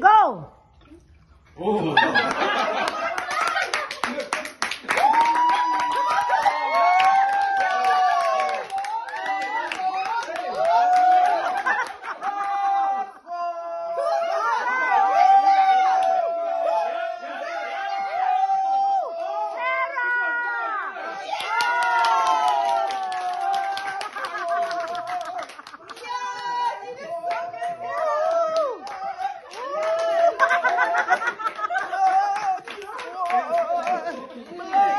Go! Yeah.